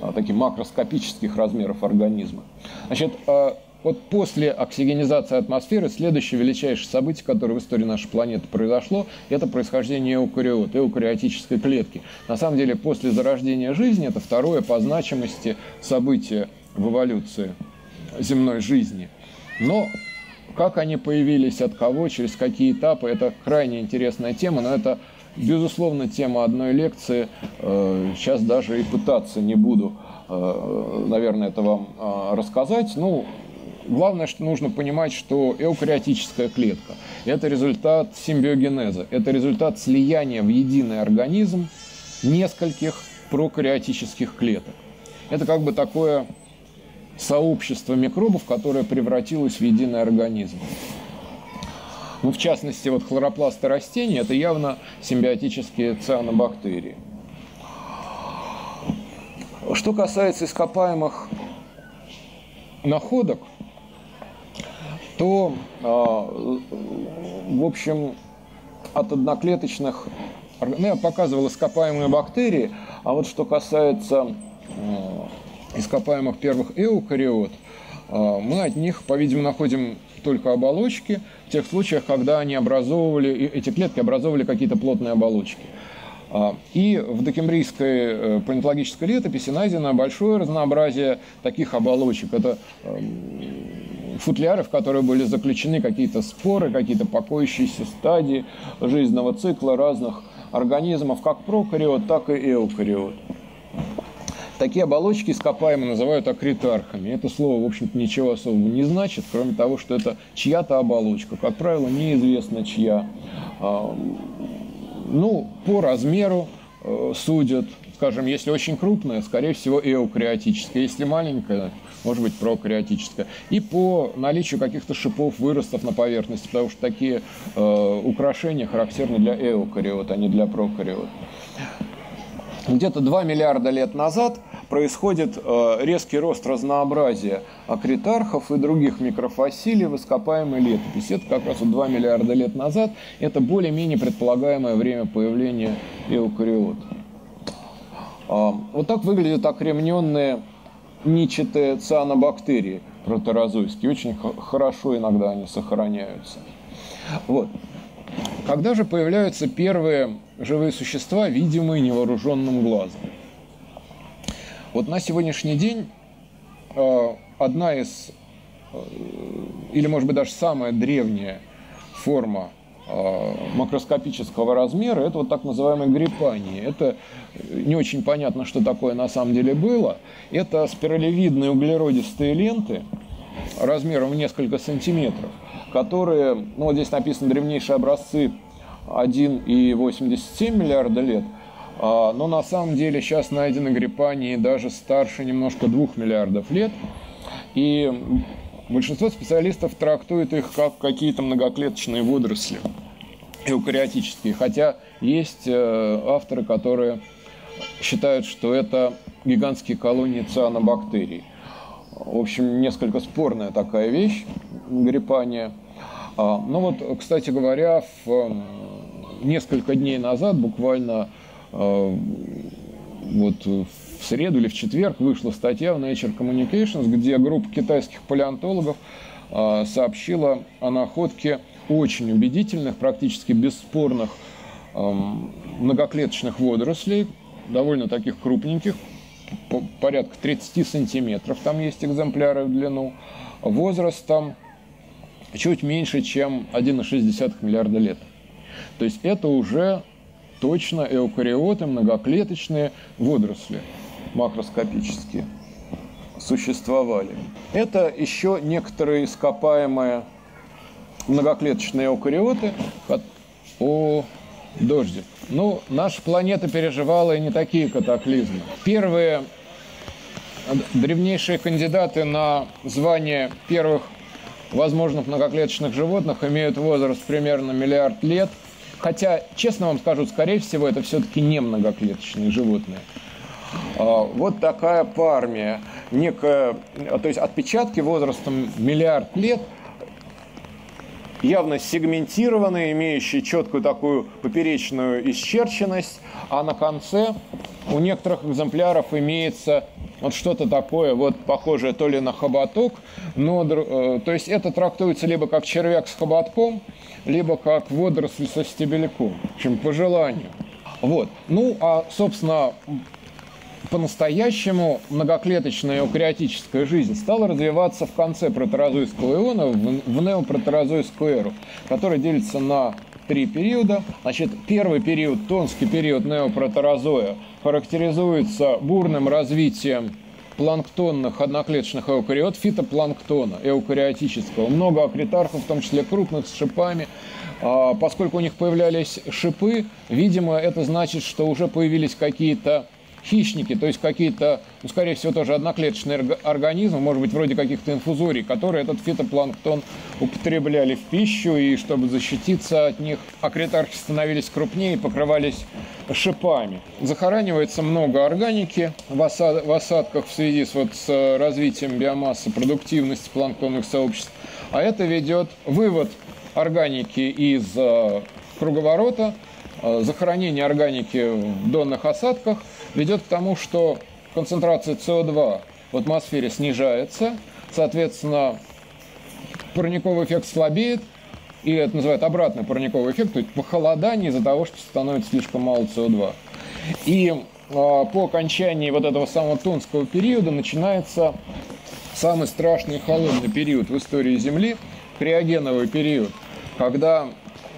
а, такие макроскопических размеров организма. Значит, а, вот после оксигенизации атмосферы следующее величайшее событие, которое в истории нашей планеты произошло, это происхождение эукариот, эукариотической клетки. На самом деле, после зарождения жизни это второе по значимости событие в эволюции земной жизни. Но как они появились, от кого, через какие этапы, это крайне интересная тема, но это, безусловно, тема одной лекции. Э, сейчас даже и пытаться не буду, э, наверное, это вам э, рассказать. Ну, главное, что нужно понимать, что эукариотическая клетка – это результат симбиогенеза, это результат слияния в единый организм нескольких прокариотических клеток. Это как бы такое сообщество микробов, которое превратилось в единый организм. Ну, в частности, вот хлоропласты растений – это явно симбиотические цианобактерии. Что касается ископаемых находок, то, в общем, от одноклеточных ну, я показывал ископаемые бактерии, а вот что касается ископаемых первых эукариот, мы от них, по-видимому, находим только оболочки в тех случаях, когда они образовывали, эти клетки образовывали какие-то плотные оболочки. А, и в докембрийской э, палеонтологической летописи найдено большое разнообразие таких оболочек. Это эм, футляры, в которые были заключены какие-то споры, какие-то покоящиеся стадии жизненного цикла разных организмов, как прокариот, так и эукариот. Такие оболочки ископаемые называют акритархами. Это слово, в общем-то, ничего особого не значит, кроме того, что это чья-то оболочка. Как правило, неизвестно чья. А, ну, по размеру э, судят. Скажем, если очень крупная, скорее всего, эукариотическая. Если маленькая, может быть, прокариотическая. И по наличию каких-то шипов, выростов на поверхности, потому что такие э, украшения характерны для эукариот, а не для прокариот. Где-то 2 миллиарда лет назад происходит э, резкий рост разнообразия акритархов и других микрофасилий в ископаемой летописи. Это как раз вот 2 миллиарда лет назад. Это более-менее предполагаемое время появления эукариот. А, вот так выглядят окремненные ничатые цианобактерии протерозойские. Очень хорошо иногда они сохраняются. Вот. Когда же появляются первые живые существа, видимые невооруженным глазом? Вот на сегодняшний день э, одна из, э, или может быть даже самая древняя форма э, макроскопического размера, это вот так называемые гриппании. Это не очень понятно, что такое на самом деле было. Это спиралевидные углеродистые ленты размером в несколько сантиметров, которые, ну вот здесь написано древнейшие образцы 1,87 миллиарда лет – а, но на самом деле сейчас найдены гриппании даже старше немножко 2 миллиардов лет. И большинство специалистов трактует их как какие-то многоклеточные водоросли эукариотические. Хотя есть э, авторы, которые считают, что это гигантские колонии цианобактерий. В общем, несколько спорная такая вещь, гриппания. А, ну вот, кстати говоря, в несколько дней назад, буквально а, вот в среду или в четверг вышла статья в Nature Communications, где группа китайских палеонтологов а, сообщила о находке очень убедительных, практически бесспорных многоклеточных водорослей, довольно таких крупненьких, порядка 30 сантиметров, там есть экземпляры в длину, возрастом чуть меньше, чем 1,6 миллиарда лет. То есть это уже точно эукариоты, многоклеточные водоросли макроскопические существовали. Это еще некоторые ископаемые многоклеточные эукариоты. О, дождик. Ну, наша планета переживала и не такие катаклизмы. Первые древнейшие кандидаты на звание первых возможных многоклеточных животных имеют возраст примерно миллиард лет – Хотя, честно вам скажу, скорее всего, это все-таки не многоклеточные животные. А, вот такая пармия, некая, то есть отпечатки возрастом миллиард лет, явно сегментированные, имеющие четкую такую поперечную исчерченность, а на конце у некоторых экземпляров имеется вот что-то такое, вот похожее то ли на хоботок, но, э, то есть это трактуется либо как червяк с хоботком, либо как водоросль со стебельком, чем по желанию. Вот. Ну, а, собственно, по-настоящему многоклеточная эукариотическая жизнь стала развиваться в конце протерозойского иона, в неопротерозойскую эру, которая делится на три периода. Значит, первый период, тонский период неопротерозоя, характеризуется бурным развитием планктонных одноклеточных эукариот, фитопланктона эукариотического. Много акритархов, в том числе крупных, с шипами. А, поскольку у них появлялись шипы, видимо, это значит, что уже появились какие-то хищники, то есть какие-то, ну, скорее всего, тоже одноклеточные организмы, может быть, вроде каких-то инфузорий, которые этот фитопланктон употребляли в пищу, и чтобы защититься от них, акритархи становились крупнее и покрывались шипами. Захоранивается много органики в, осад, в осадках в связи с, вот, с развитием биомассы, продуктивности планктонных сообществ. А это ведет вывод органики из э, круговорота, э, захоронение органики в донных осадках ведет к тому, что концентрация СО2 в атмосфере снижается, соответственно, парниковый эффект слабеет, и это называют обратный парниковый эффект, то есть похолодание из-за того, что становится слишком мало СО2. И э, по окончании вот этого самого тонского периода начинается самый страшный холодный период в истории Земли, криогеновый период, когда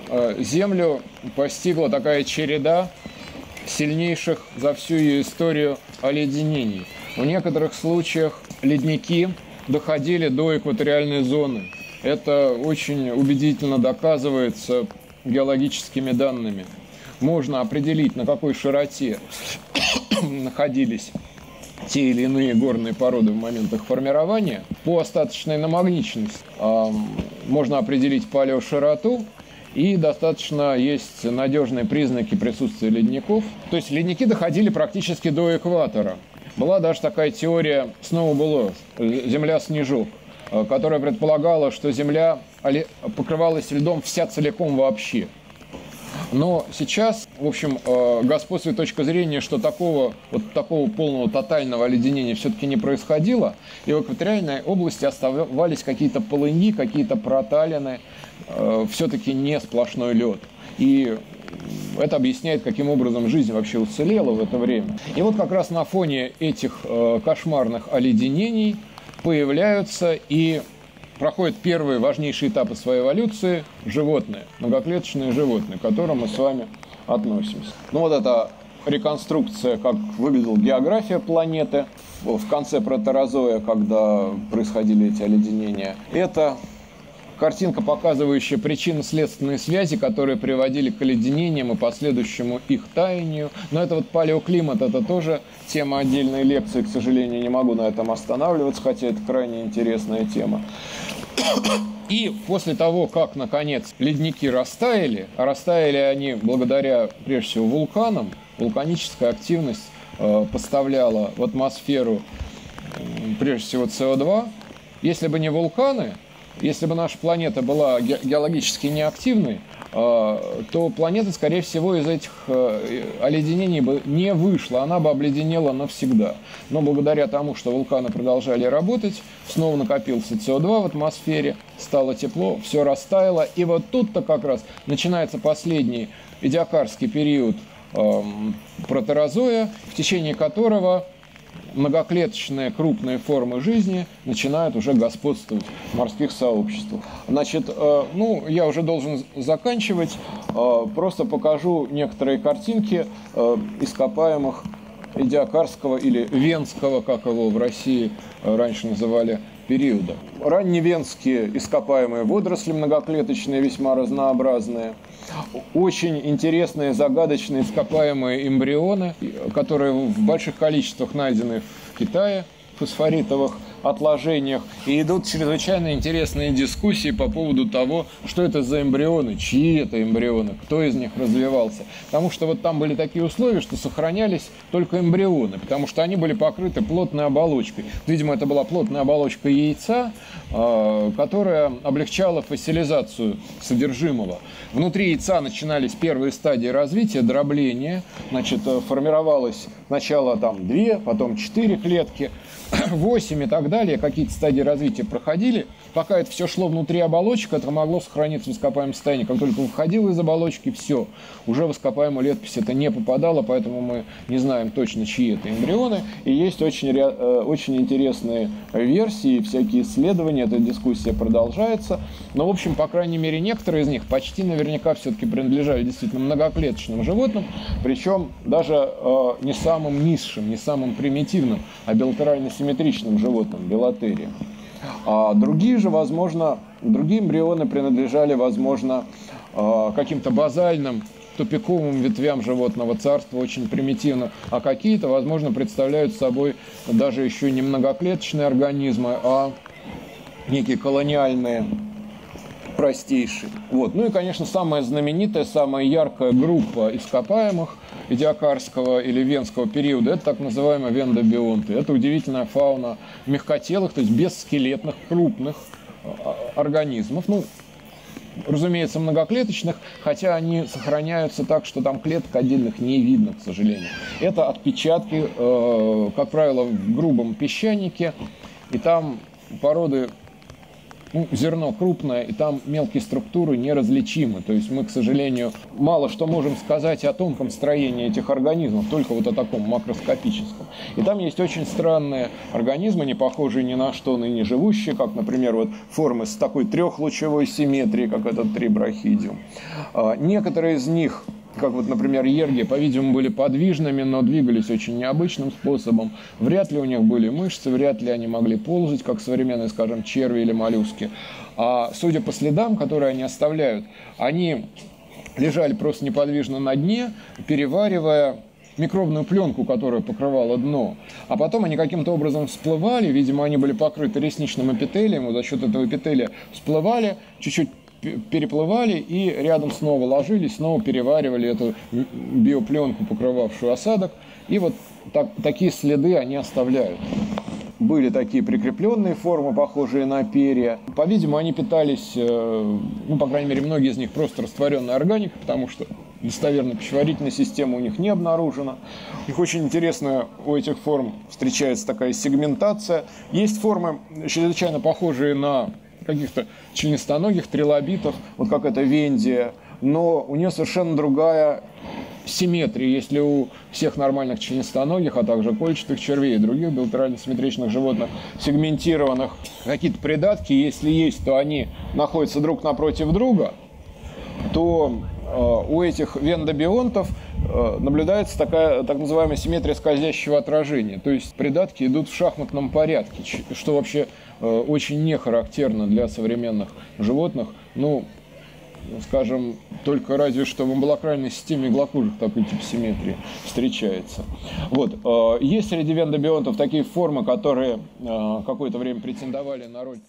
э, Землю постигла такая череда сильнейших за всю ее историю оледенений. В некоторых случаях ледники доходили до экваториальной зоны. Это очень убедительно доказывается геологическими данными. Можно определить, на какой широте находились те или иные горные породы в момент их формирования. По остаточной намагниченности можно определить палеошироту, и достаточно есть надежные признаки присутствия ледников. То есть ледники доходили практически до экватора. Была даже такая теория Сноубело, Земля-снежок, э, которая предполагала, что Земля покрывалась льдом вся целиком вообще. Но сейчас, в общем, э, господствует точка зрения, что такого, вот такого полного тотального оледенения все-таки не происходило, и в экваториальной области оставались какие-то полыни, какие-то проталины, все-таки не сплошной лед. И это объясняет, каким образом жизнь вообще уцелела в это время. И вот как раз на фоне этих э, кошмарных оледенений появляются и проходят первые важнейшие этапы своей эволюции животные, многоклеточные животные, к которым мы с вами относимся. Ну вот это реконструкция, как выглядела география планеты в конце протерозоя, когда происходили эти оледенения. Это картинка, показывающая причинно-следственные связи, которые приводили к оледенениям и последующему их таянию. Но это вот палеоклимат, это тоже тема отдельной лекции, к сожалению, не могу на этом останавливаться, хотя это крайне интересная тема. И после того, как, наконец, ледники растаяли, а растаяли они благодаря, прежде всего, вулканам, вулканическая активность э, поставляла в атмосферу, прежде всего, СО2, если бы не вулканы, если бы наша планета была геологически неактивной, а, то планета, скорее всего, из этих э, оледенений бы не вышла, она бы обледенела навсегда. Но благодаря тому, что вулканы продолжали работать, снова накопился СО2 в атмосфере, стало тепло, все растаяло. И вот тут-то как раз начинается последний идиокарский период эм, протерозоя, в течение которого многоклеточные крупные формы жизни начинают уже господствовать в морских сообществах. Значит, э, ну, я уже должен заканчивать. Э, просто покажу некоторые картинки э, ископаемых идиокарского или венского, как его в России раньше называли, периода. Ранневенские ископаемые водоросли многоклеточные, весьма разнообразные. Очень интересные, загадочные ископаемые эмбрионы, которые в больших количествах найдены в Китае, фосфоритовых отложениях. И идут чрезвычайно интересные дискуссии по поводу того, что это за эмбрионы, чьи это эмбрионы, кто из них развивался. Потому что вот там были такие условия, что сохранялись только эмбрионы, потому что они были покрыты плотной оболочкой. Видимо, это была плотная оболочка яйца, а, которая облегчала фасилизацию содержимого. Внутри яйца начинались первые стадии развития, дробления. Значит, формировалось сначала там две, потом четыре клетки, 8 и так далее, какие-то стадии развития проходили. Пока это все шло внутри оболочек, это могло сохраниться в ископаемом состоянии. Как только выходило из оболочки, все, уже в ископаемую летопись это не попадало, поэтому мы не знаем точно, чьи это эмбрионы. И есть очень, э, очень интересные версии, всякие исследования, эта дискуссия продолжается. Но, в общем, по крайней мере, некоторые из них почти наверняка все-таки принадлежали действительно многоклеточным животным, причем даже э, не самым низшим, не самым примитивным, а билатерально симметричным животным, белотериям. А другие же, возможно, другие эмбрионы принадлежали, возможно, а, каким-то базальным тупиковым ветвям животного царства, очень примитивно, а какие-то, возможно, представляют собой даже еще не многоклеточные организмы, а некие колониальные простейшие. Вот. Ну и, конечно, самая знаменитая, самая яркая группа ископаемых идиокарского или венского периода – это так называемые вендобионты. Это удивительная фауна мягкотелых, то есть бесскелетных, крупных организмов. Ну, разумеется, многоклеточных, хотя они сохраняются так, что там клеток отдельных не видно, к сожалению. Это отпечатки, э, как правило, в грубом песчанике, и там породы ну, зерно крупное, и там мелкие структуры неразличимы. То есть мы, к сожалению, мало что можем сказать о тонком строении этих организмов, только вот о таком макроскопическом. И там есть очень странные организмы, не похожие ни на что ныне живущие, как, например, вот формы с такой трехлучевой симметрией, как этот трибрахидиум. А, некоторые из них как вот, например, ерги, по-видимому, были подвижными, но двигались очень необычным способом. Вряд ли у них были мышцы, вряд ли они могли ползать, как современные, скажем, черви или моллюски. А судя по следам, которые они оставляют, они лежали просто неподвижно на дне, переваривая микробную пленку, которая покрывала дно. А потом они каким-то образом всплывали, видимо, они были покрыты ресничным эпителием, и за счет этого эпителия всплывали, чуть-чуть переплывали и рядом снова ложились, снова переваривали эту биопленку, покрывавшую осадок. И вот так, такие следы они оставляют. Были такие прикрепленные формы, похожие на перья. По-видимому, они питались, э, ну, по крайней мере, многие из них просто растворенной органикой, потому что достоверно пищеварительная система у них не обнаружена. У них очень интересно, у этих форм встречается такая сегментация. Есть формы, чрезвычайно похожие на каких-то членистоногих трилобитов, вот как это Вендия, но у нее совершенно другая симметрия. Если у всех нормальных членистоногих, а также кольчатых червей и других билатерально-симметричных животных сегментированных какие-то придатки, если есть, то они находятся друг напротив друга, то у этих вендобионтов э, наблюдается такая так называемая симметрия скользящего отражения. То есть придатки идут в шахматном порядке, что вообще Э, очень не характерно для современных животных. Ну, скажем, только разве что в амбулакральной системе иглокожих такой тип симметрии встречается. Вот. Э, есть среди вендобионтов такие формы, которые э, какое-то время претендовали на роль